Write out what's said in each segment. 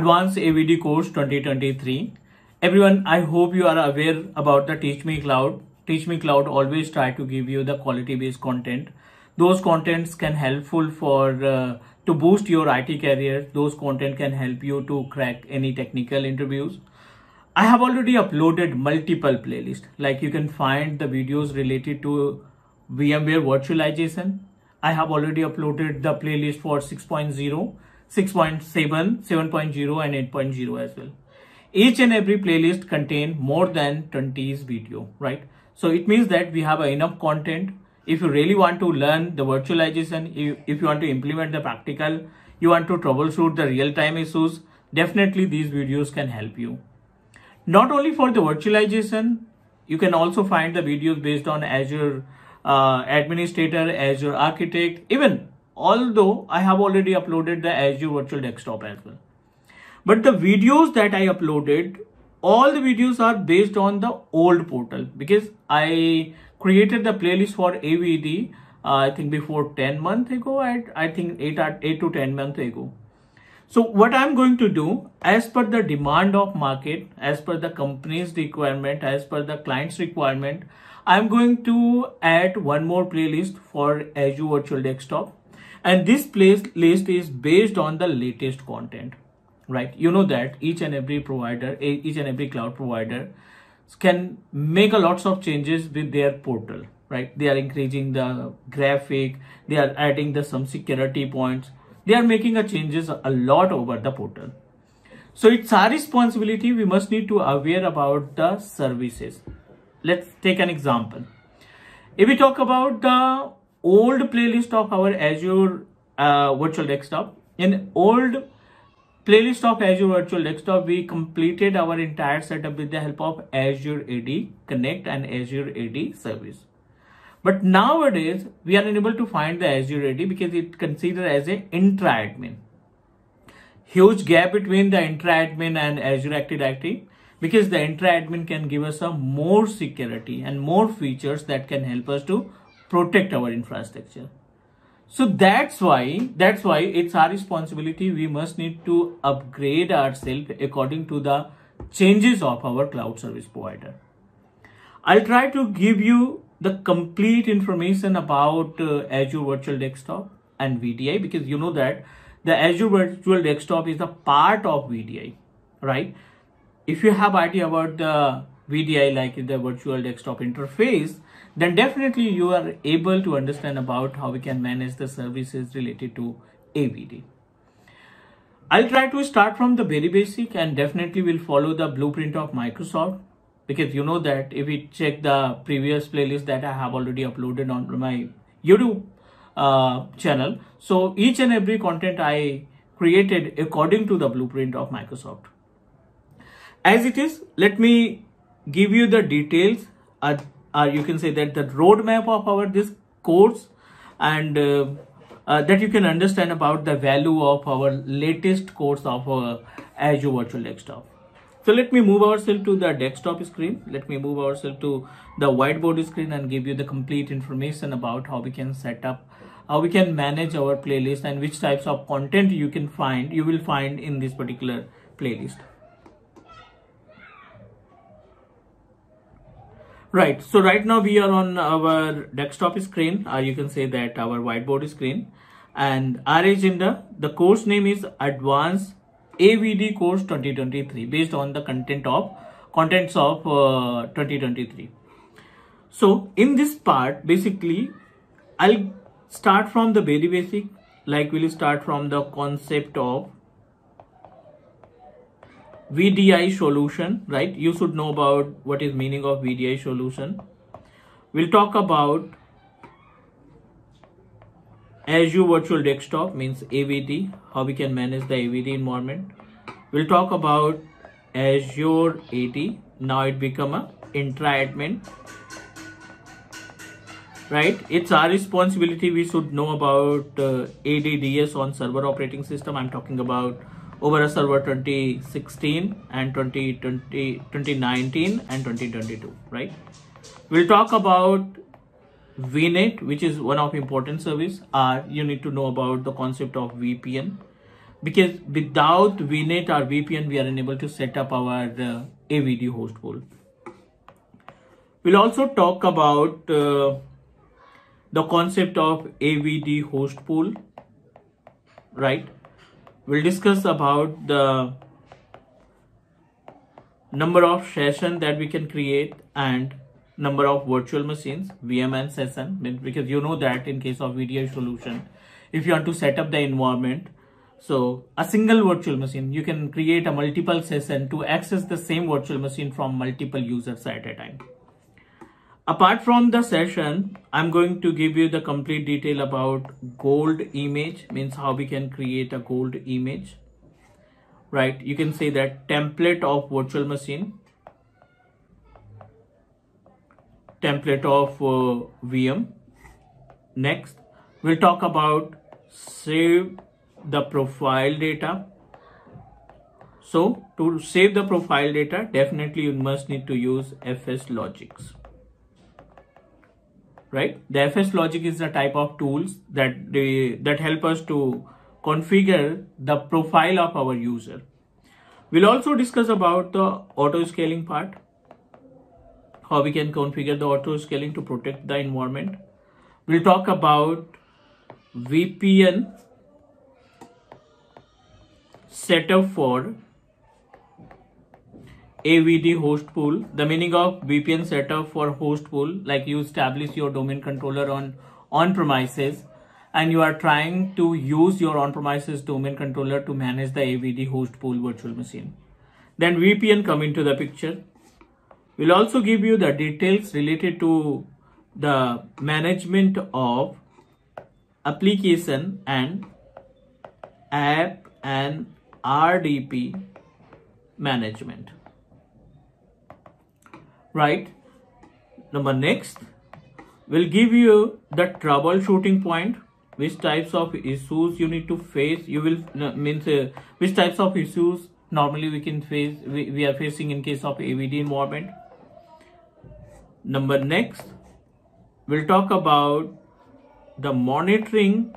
Advanced AVD course 2023. Everyone, I hope you are aware about the Teach Me Cloud. Teach Me Cloud always try to give you the quality based content. Those contents can helpful for uh, to boost your IT career. Those content can help you to crack any technical interviews. I have already uploaded multiple playlists. Like you can find the videos related to VMware virtualization. I have already uploaded the playlist for 6.0, 6.7, 7.0 and 8.0 as well. Each and every playlist contain more than 20 video, right? So it means that we have enough content. If you really want to learn the virtualization, if you want to implement the practical, you want to troubleshoot the real-time issues, definitely these videos can help you. Not only for the virtualization, you can also find the videos based on Azure uh, Administrator, Azure Architect, even although I have already uploaded the Azure Virtual Desktop as well. But the videos that I uploaded, all the videos are based on the old portal because I created the playlist for AVD, uh, I think before 10 months ago, I, I think 8, 8 to 10 months ago. So what I'm going to do as per the demand of market, as per the company's requirement, as per the client's requirement, I'm going to add one more playlist for Azure Virtual Desktop. And this place list is based on the latest content, right? You know that each and every provider, each and every cloud provider can make a lots of changes with their portal, right? They are increasing the graphic, they are adding the some security points they are making a changes a lot over the portal. So it's our responsibility. We must need to aware about the services. Let's take an example. If we talk about the old playlist of our Azure uh, Virtual Desktop, in old playlist of Azure Virtual Desktop, we completed our entire setup with the help of Azure AD Connect and Azure AD service. But nowadays, we are unable to find the Azure AD because it considered as an intra-admin. Huge gap between the intra-admin and Azure Active Directory because the intra-admin can give us a more security and more features that can help us to protect our infrastructure. So that's why, that's why it's our responsibility. We must need to upgrade ourselves according to the changes of our cloud service provider. I'll try to give you the complete information about uh, Azure Virtual Desktop and VDI because you know that the Azure Virtual Desktop is a part of VDI, right? If you have idea about the VDI like the Virtual Desktop interface, then definitely you are able to understand about how we can manage the services related to AVD. I'll try to start from the very basic and definitely will follow the blueprint of Microsoft because you know that if we check the previous playlist that I have already uploaded on my YouTube uh, channel, so each and every content I created according to the blueprint of Microsoft. As it is, let me give you the details, uh, uh, you can say that the roadmap of our this course and uh, uh, that you can understand about the value of our latest course of uh, Azure Virtual Desktop. So let me move ourselves to the desktop screen. Let me move ourselves to the whiteboard screen and give you the complete information about how we can set up, how we can manage our playlist and which types of content you can find, you will find in this particular playlist. Right, so right now we are on our desktop screen, or you can say that our whiteboard screen. And our agenda, the course name is Advanced AVD course 2023 based on the content of contents of uh, 2023. So in this part, basically, I'll start from the very basic, like we'll start from the concept of VDI solution, right? You should know about what is meaning of VDI solution. We'll talk about Azure Virtual Desktop means AVD, how we can manage the AVD environment. We'll talk about Azure AD. Now it become a intra-admin. Right, it's our responsibility. We should know about uh, ADDS on server operating system. I'm talking about over a server 2016 and 2020, 2019 and 2022. Right, we'll talk about VNet, which is one of important service. Uh, you need to know about the concept of VPN. because without VNet or VPN, we are unable to set up our uh, AVD host pool. We'll also talk about uh, the concept of AVD host pool, right? We'll discuss about the number of session that we can create and number of virtual machines, VM and session, because you know that in case of VDI solution, if you want to set up the environment, so a single virtual machine, you can create a multiple session to access the same virtual machine from multiple users at a time. Apart from the session, I'm going to give you the complete detail about gold image, means how we can create a gold image, right? You can say that template of virtual machine, template of uh, VM. Next, we'll talk about save the profile data. So to save the profile data, definitely you must need to use FSLogix. Right? The FSLogix is a type of tools that they that help us to configure the profile of our user. We'll also discuss about the auto scaling part, how we can configure the auto scaling to protect the environment. We'll talk about VPN setup for AVD host pool. The meaning of VPN setup for host pool, like you establish your domain controller on on premises and you are trying to use your on premises domain controller to manage the AVD host pool virtual machine. Then VPN come into the picture. We'll also give you the details related to the management of application and app and RDP management. Right? Number next, will give you the troubleshooting point, which types of issues you need to face. You will means uh, which types of issues normally we can face we, we are facing in case of AVD environment. Number next, we'll talk about the monitoring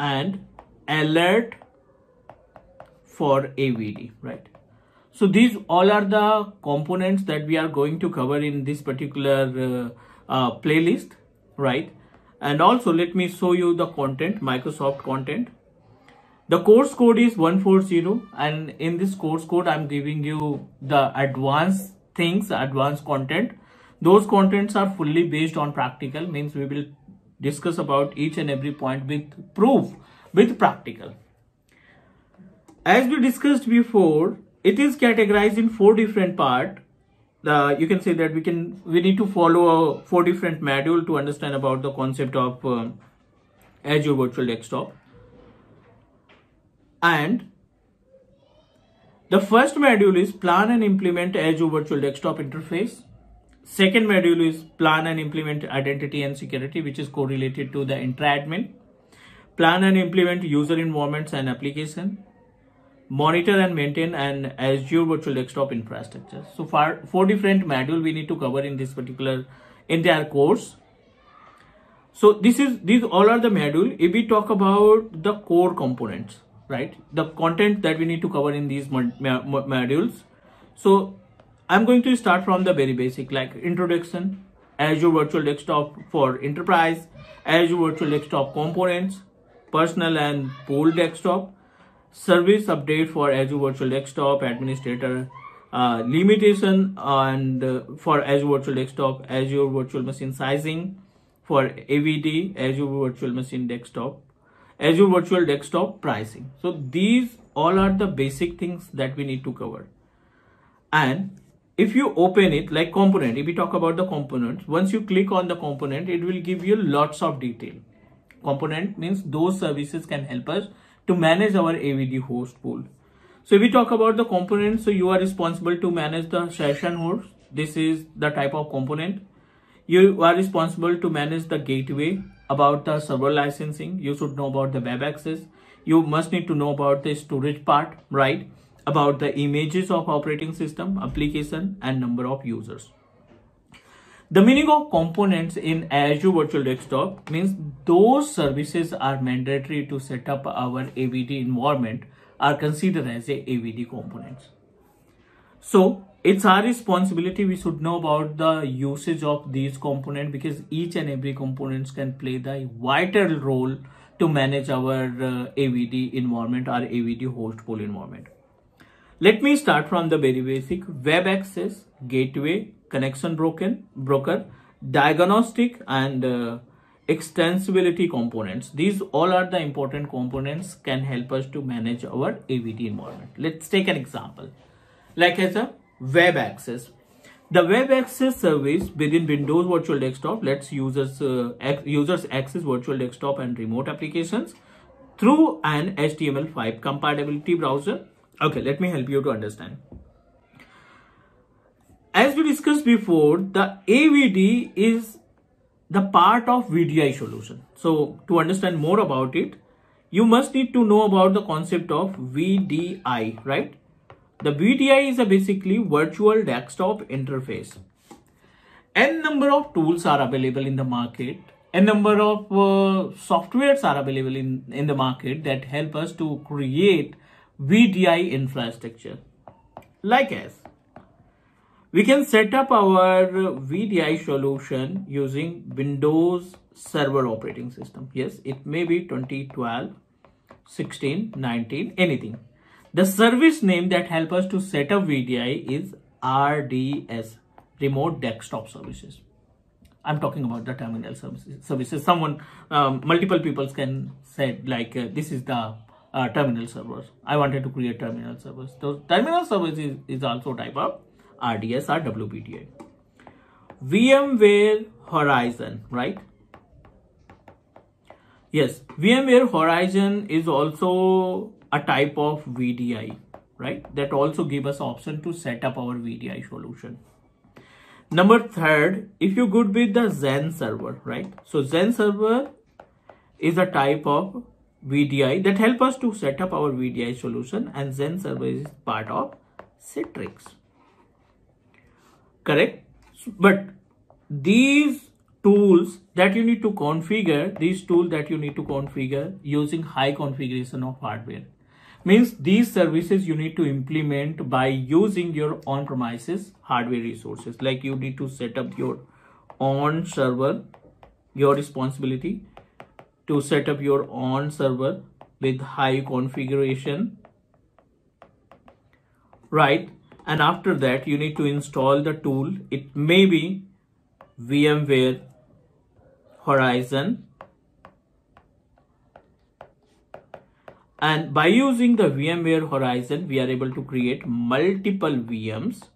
and alert for AVD, right? So these all are the components that we are going to cover in this particular uh, uh, playlist, right? And also let me show you the content, Microsoft content. The course code is 140 and in this course code, I'm giving you the advanced things, advanced content. Those contents are fully based on practical, means we will discuss about each and every point with proof with practical. As we discussed before, it is categorized in four different part. Uh, you can say that we can we need to follow four different module to understand about the concept of uh, Azure Virtual Desktop. And the first module is plan and implement Azure Virtual Desktop interface. Second module is plan and implement identity and security, which is correlated to the intra-admin plan and implement user environments and application, monitor and maintain an Azure Virtual Desktop infrastructure. So far, four different modules we need to cover in this particular entire course. So this is these all are the module. If we talk about the core components, right, the content that we need to cover in these modules. So I'm going to start from the very basic, like introduction, Azure Virtual Desktop for Enterprise, Azure Virtual Desktop components, personal and pool desktop, service update for Azure Virtual Desktop, administrator, uh, limitation and uh, for Azure Virtual Desktop, Azure Virtual Machine sizing, for AVD, Azure Virtual Machine Desktop, Azure Virtual Desktop pricing. So these all are the basic things that we need to cover. And if you open it like component, if we talk about the components, once you click on the component, it will give you lots of detail component means those services can help us to manage our AVD host pool. So if we talk about the components, so you are responsible to manage the session host. This is the type of component. You are responsible to manage the gateway about the server licensing. You should know about the web access. You must need to know about the storage part, right? About the images of operating system, application and number of users. The meaning of components in Azure Virtual Desktop means those services are mandatory to set up our AVD environment are considered as a AVD components. So it's our responsibility. We should know about the usage of these components because each and every components can play the vital role to manage our uh, AVD environment or AVD host pool environment. Let me start from the very basic web access, gateway, connection broken, broker, diagnostic and uh, extensibility components. These all are the important components can help us to manage our AVD environment. Let's take an example. Like as a web access. The web access service within Windows Virtual Desktop lets users, uh, users access virtual desktop and remote applications through an HTML5 compatibility browser. Okay, let me help you to understand. As we discussed before, the AVD is the part of VDI solution. So to understand more about it, you must need to know about the concept of VDI, right? The VDI is a basically virtual desktop interface. N number of tools are available in the market. N number of uh, softwares are available in, in the market that help us to create VDI infrastructure. Like as we can set up our VDI solution using Windows Server operating system. Yes, it may be 2012, 16, 19, anything. The service name that help us to set up VDI is RDS, Remote Desktop Services. I'm talking about the terminal services. services. Someone, um, multiple people can say like, uh, this is the uh, terminal servers. I wanted to create terminal servers. So terminal services is, is also type of RDS or WVDI. VMware Horizon, right? Yes, VMware Horizon is also a type of VDI, right? That also give us option to set up our VDI solution. Number third, if you're good with the XenServer, right? So XenServer is a type of VDI that help us to set up our VDI solution and XenServer is part of Citrix. Correct? But these tools that you need to configure, these tools that you need to configure using high configuration of hardware. Means these services you need to implement by using your on-premises hardware resources. Like you need to set up your on server your responsibility to set up your on server with high configuration right and after that you need to install the tool. It may be VMware Horizon. And by using the VMware Horizon, we are able to create multiple VMs.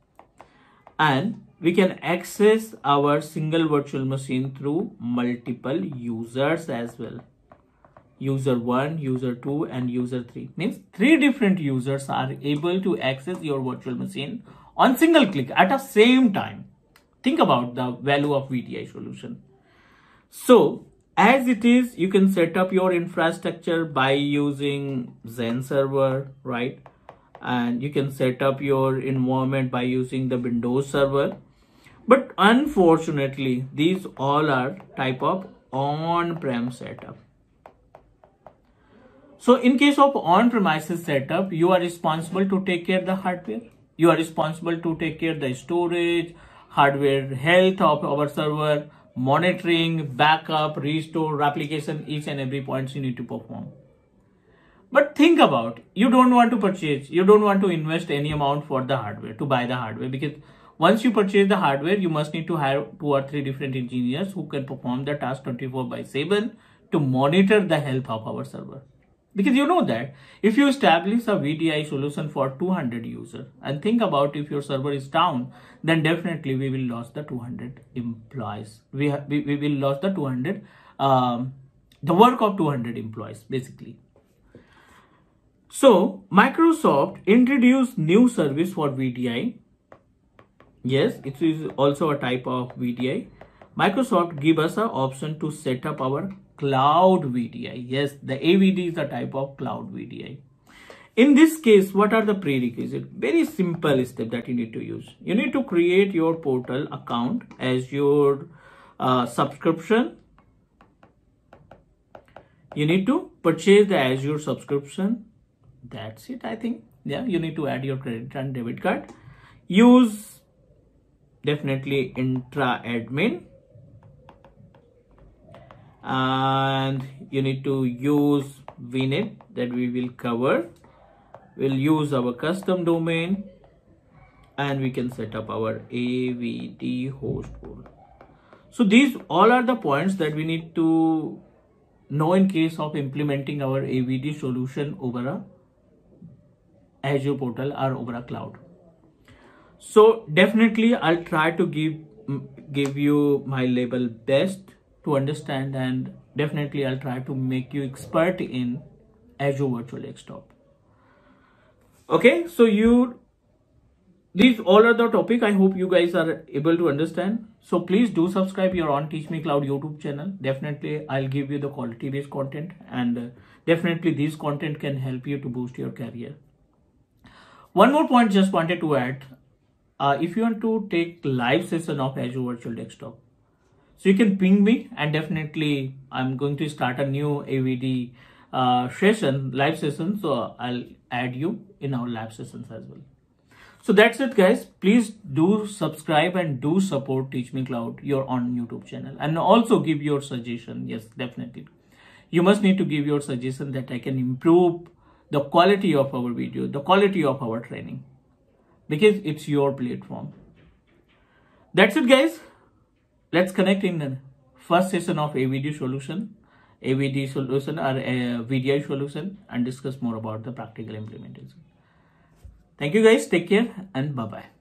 And we can access our single virtual machine through multiple users as well. User 1, user 2 and user 3 means three different users are able to access your virtual machine on single click at the same time. Think about the value of VDI solution. So as it is you can set up your infrastructure by using XenServer right and you can set up your environment by using the windows server but unfortunately these all are type of on-prem setup so in case of on-premises setup you are responsible to take care of the hardware you are responsible to take care the storage hardware health of our server monitoring, backup, restore, replication, each and every points you need to perform. But think about, you don't want to purchase, you don't want to invest any amount for the hardware, to buy the hardware because once you purchase the hardware, you must need to hire two or three different engineers who can perform the task 24 by 7 to monitor the health of our server. Because you know that if you establish a VDI solution for 200 users and think about if your server is down, then definitely we will lose the 200 employees. We, we, we will lose the 200, um, the work of 200 employees basically. So Microsoft introduced new service for VDI. Yes, it is also a type of VDI. Microsoft give us an option to set up our cloud VDI. Yes, the AVD is a type of cloud VDI. in this case what are the prerequisites very simple step that you need to use. You need to create your portal account as your uh, subscription. You need to purchase the azure subscription. That's it i think. Yeah you need to add your credit and debit card. Use definitely intra admin and you need to use vnet that we will cover. We'll use our custom domain. And we can set up our avd host pool. So these all are the points that we need to know in case of implementing our avd solution over a azure portal or over a cloud. So definitely i'll try to give give you my level best to understand and definitely I'll try to make you expert in Azure Virtual Desktop. Okay, so you these all are the topic I hope you guys are able to understand. So please do subscribe your on Teach Me Cloud YouTube channel. Definitely I'll give you the quality based content and uh, definitely this content can help you to boost your career. One more point just wanted to add. Uh, if you want to take live session of Azure Virtual Desktop, so you can ping me and definitely I'm going to start a new AVD uh, session, live session. So I'll add you in our live sessions as well. So that's it guys. Please do subscribe and do support Teach Me Cloud, your on YouTube channel and also give your suggestion. Yes, definitely. You must need to give your suggestion that I can improve the quality of our video, the quality of our training because it's your platform. That's it guys. Let's connect in the first session of AVD solution, AVD solution or uh, a VDI solution and discuss more about the practical implementation. Thank you guys. Take care and bye-bye.